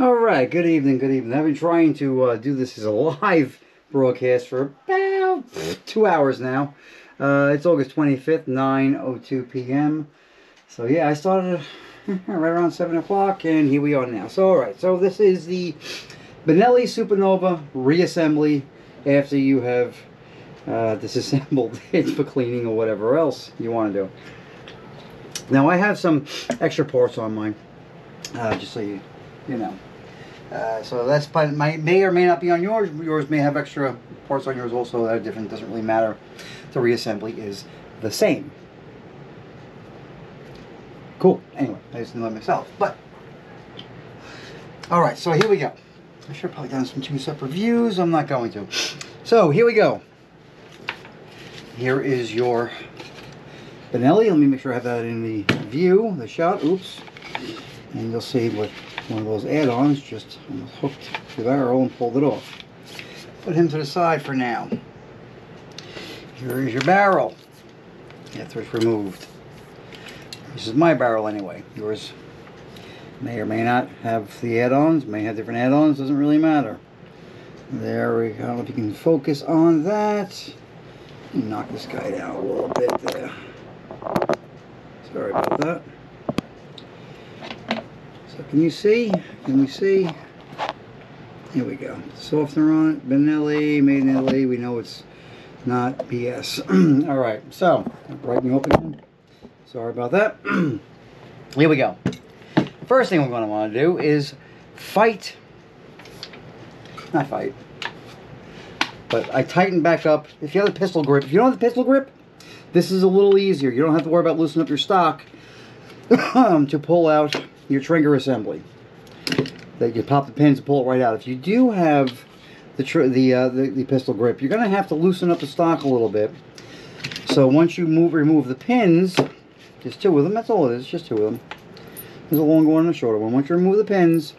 All right, good evening, good evening. I've been trying to uh, do this as a live broadcast for about two hours now. Uh, it's August 25th, 9.02 p.m. So yeah, I started right around 7 o'clock and here we are now. So alright, so this is the Benelli Supernova reassembly after you have uh, disassembled it for cleaning or whatever else you want to do. Now I have some extra parts on mine, uh, just so you, you know. Uh, so that's but may, may or may not be on yours. Yours may have extra parts on yours also that are different. Doesn't really matter. The reassembly is the same. Cool. Anyway, I just know myself. But all right. So here we go. I should probably done some two separate views. I'm not going to. So here we go. Here is your Benelli. Let me make sure I have that in the view, the shot. Oops. And you'll see what one of those add-ons just hooked the barrel and pulled it off. Put him to the side for now. Here is your barrel after it's removed. This is my barrel anyway. Yours may or may not have the add-ons, may have different add-ons, doesn't really matter. There we go. If you can focus on that. Knock this guy down a little bit there. Sorry about that. So can you see? Can we see? Here we go. Softener on it. Benelli, made in Italy. We know it's not BS. All right, so brighten up again. Sorry about that. Here we go. First thing we're going to want to do is fight. Not fight. But I tighten back up. If you have the pistol grip, if you don't have the pistol grip, this is a little easier. You don't have to worry about loosening up your stock to pull out your trigger assembly. That you pop the pins and pull it right out. If you do have the the, uh, the, the pistol grip, you're going to have to loosen up the stock a little bit. So once you move remove the pins, just two of them. That's all it is. Just two of them. There's a longer one and a shorter one. Once you remove the pins,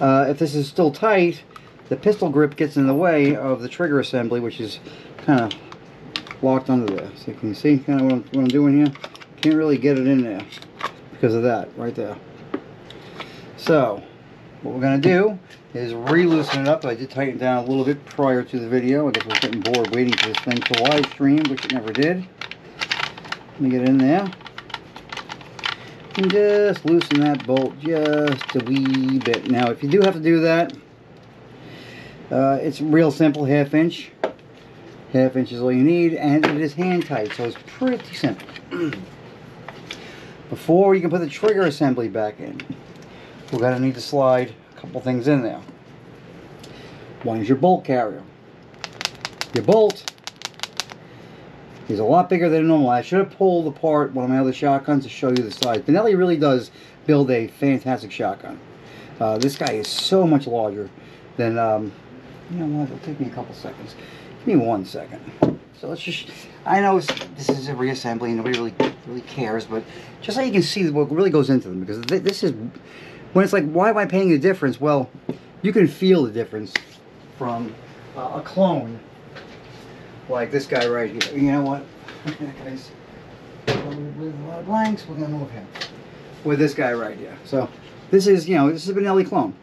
uh, if this is still tight, the pistol grip gets in the way of the trigger assembly, which is kind of locked under there. So can you see kind of what what I'm doing here? Can't really get it in there because of that right there. So what we're going to do is re-loosen it up. I did tighten it down a little bit prior to the video. I guess was getting bored waiting for this thing to live stream, which it never did. Let me get in there. And just loosen that bolt just a wee bit. Now, if you do have to do that, uh, it's real simple, half inch. Half inch is all you need, and it is hand tight, so it's pretty simple. Before you can put the trigger assembly back in, we're going to need to slide a couple things in there. One is your bolt carrier. Your bolt is a lot bigger than normal. I should have pulled apart one of my other shotguns to show you the size. Benelli really does build a fantastic shotgun. Uh, this guy is so much larger than, um, you know what, it'll take me a couple seconds. Give me one second. So let's just, I know this is a reassembly and nobody really really cares, but just so you can see what really goes into them, because this is, when it's like, why am I paying the difference? Well, you can feel the difference from uh, a clone like this guy right here. You know what? Guys, with a lot of blanks, we're to move him. With this guy right here. So, this is, you know, this is a Benelli clone.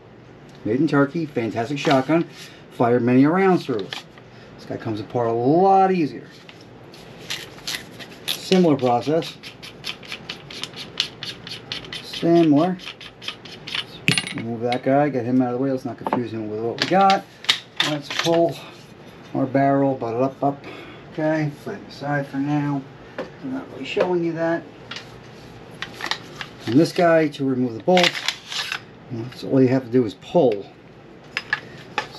Made in Turkey, fantastic shotgun. Fired many rounds through it. This guy comes apart a lot easier. Similar process. Similar. Move that guy, get him out of the way. Let's not confuse him with what we got. Let's pull our barrel, butt it up, up. Okay, put it aside for now. I'm not really showing you that. And this guy, to remove the bolt, so all you have to do is pull.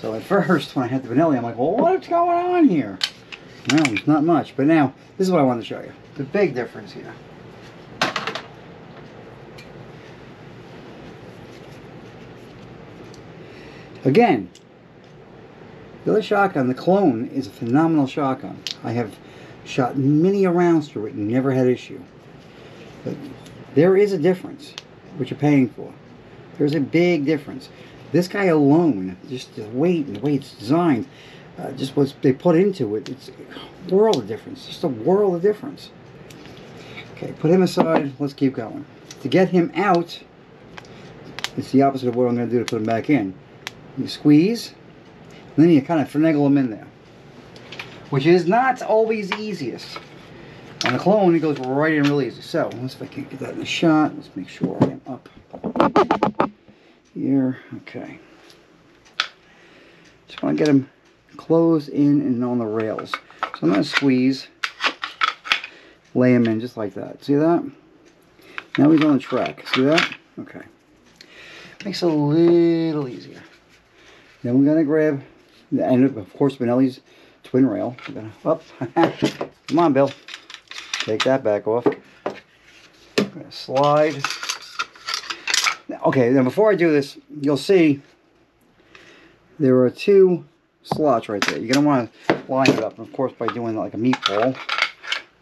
So at first, when I had the Benelli, I'm like, well, what's going on here? Well, No, not much. But now, this is what I wanted to show you. The big difference here. Again, the other shotgun, the clone, is a phenomenal shotgun. I have shot many rounds through it and never had issue. But there is a difference, what you're paying for. There's a big difference. This guy alone, just the weight and the way it's designed, uh, just what they put into it, it's a world of difference. Just a world of difference. Okay, put him aside. Let's keep going. To get him out, It's the opposite of what I'm going to do to put him back in. You squeeze, then you kind of finagle them in there. Which is not always easiest. On the clone, it goes right in really easy. So, let's see if I can get that in the shot. Let's make sure I am up here. Okay. Just want to get them closed in and on the rails. So I'm going to squeeze, lay them in just like that. See that? Now he's on the track. See that? Okay. Makes it a little easier. Then we're going to grab, the and of course Benelli's twin rail. We're gonna, up. Come on, Bill. Take that back off. slide. Okay, now before I do this, you'll see there are two slots right there. You're going to want to line it up, of course, by doing like a meatball.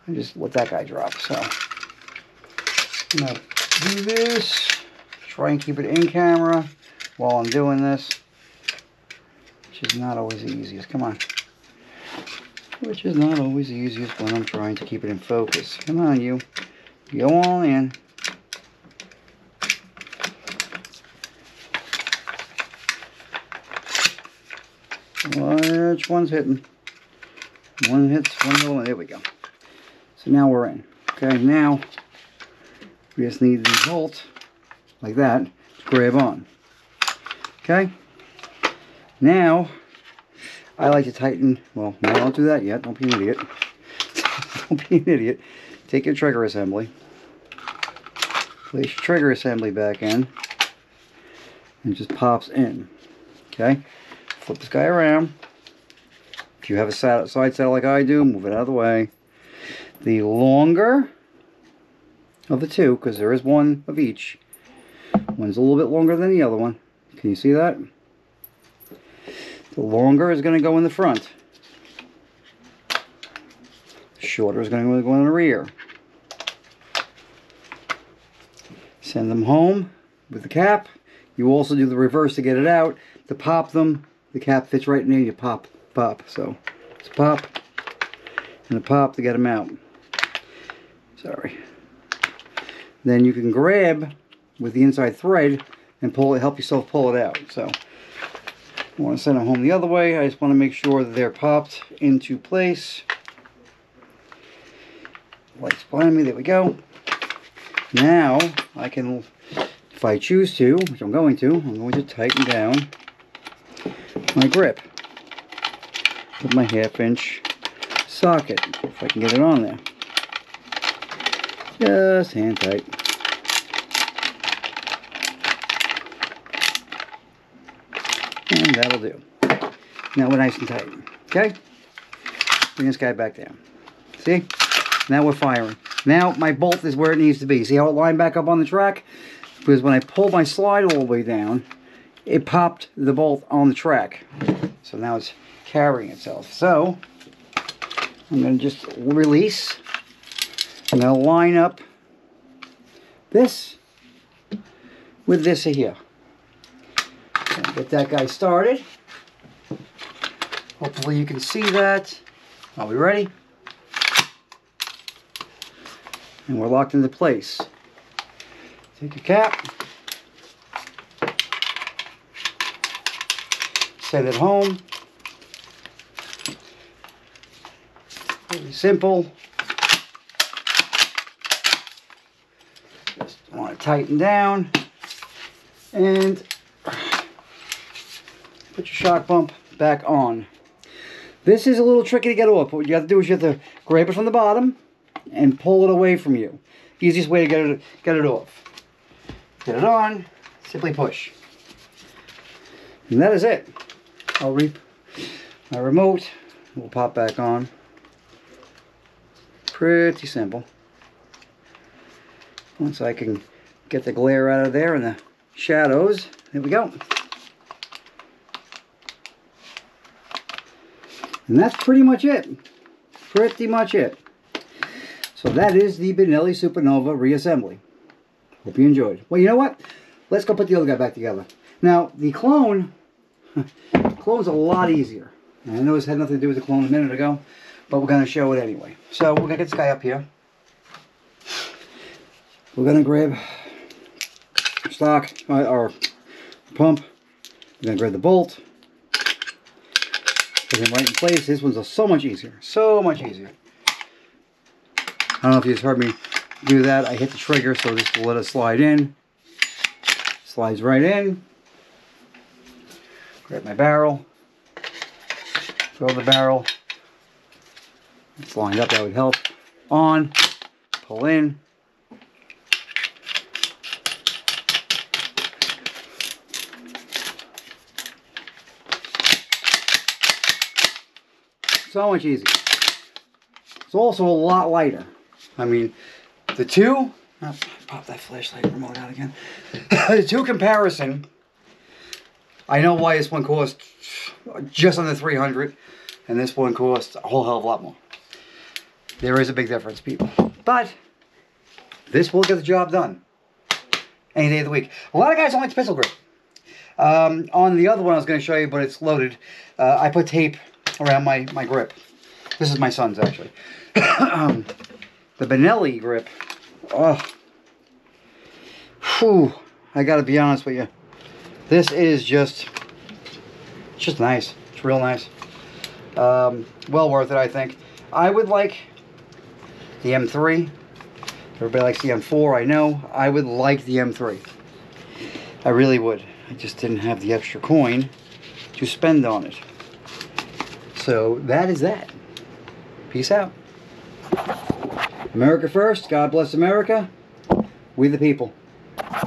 I just let that guy drop. So, I'm going to do this. Try and keep it in camera while I'm doing this. Which is not always the easiest. Come on. Which is not always the easiest when I'm trying to keep it in focus. Come on, you. Go on in. Which one's hitting? One hits, one no, there we go. So now we're in. Okay, now we just need the bolt like that to grab on. Okay, now I like to tighten, well, no, don't do that yet. Don't be an idiot. don't be an idiot. Take your trigger assembly. Place your trigger assembly back in. And just pops in. Okay? Flip this guy around. If you have a side saddle like I do, move it out of the way. The longer of the two, because there is one of each, one's a little bit longer than the other one. Can you see that? The longer is going to go in the front. Shorter is going to go in the rear. Send them home with the cap. You also do the reverse to get it out. To pop them, the cap fits right near there, you pop, pop. So, it's pop, and a pop to get them out. Sorry. Then you can grab with the inside thread and pull it, help yourself pull it out. So, want to send them home the other way. I just want to make sure that they're popped into place. Lights behind me, there we go. Now, I can, if I choose to, which I'm going to, I'm going to tighten down my grip. With my half inch socket if I can get it on there. Just hand tight. And that'll do. Now we're nice and tight okay? Bring this guy back down see? Now we're firing. Now my bolt is where it needs to be. See how it lined back up on the track? Because when I pull my slide all the way down it popped the bolt on the track. So now it's carrying itself. So I'm going to just release. I'm going to line up this with this here. Get that guy started. Hopefully you can see that. Are we ready? And we're locked into place. Take your cap. Set it home. Very simple. Just want to tighten down and put your shock pump back on. This is a little tricky to get off, but what you have to do is you have to grab it from the bottom and pull it away from you. Easiest way to get it, get it off. Get it on, simply push. And that is it. I'll reap my remote We'll pop back on. Pretty simple. Once I can get the glare out of there and the shadows, there we go. And that's pretty much it. Pretty much it. So that is the Benelli Supernova reassembly. Hope you enjoyed. Well, you know what? Let's go put the other guy back together. Now, the clone clone's a lot easier. And I know this had nothing to do with the clone a minute ago, but we're going to show it anyway. So we're going to get this guy up here. We're going to grab stock, uh, or pump. I'm gonna grab the bolt. Put him right in place. This one's so much easier. So much easier. I don't know if you just heard me do that. I hit the trigger, so this will let it slide in. Slides right in. Grab my barrel. Throw the barrel. It's lined up, that would help. On. Pull in. So much easier. It's also a lot lighter. I mean, the two, oh, pop that flashlight remote out again. the two comparison, I know why this one cost just under 300 and this one costs a whole hell of a lot more. There is a big difference, people. But this will get the job done any day of the week. A lot of guys don't like pistol grip. Um, on the other one I was going to show you, but it's loaded, uh, I put tape around my, my grip. This is my son's, actually. um, the Benelli grip, oh, whew, I got to be honest with you. This is just, it's just nice. It's real nice. Um, well worth it, I think. I would like the M3. Everybody likes the M4, I know. I would like the M3. I really would. I just didn't have the extra coin to spend on it. So that is that. Peace out. America first. God bless America. We the people.